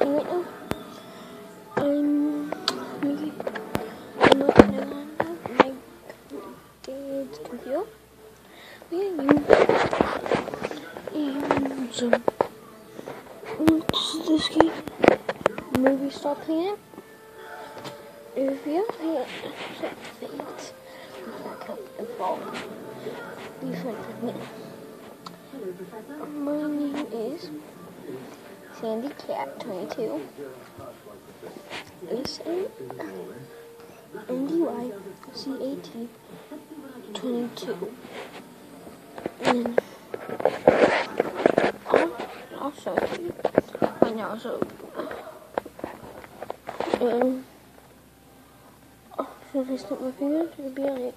now. I'm me. I'm opening my dad's computer. Yeah, you. And um, this game? Maybe start playing it. If you have it, back up the ball. Be friends with me. My name is Sandy Cat 22. S A N D Y C A T 22. And I'll, show you right now. So, um, oh, should I snap my fingers? It'll be on it.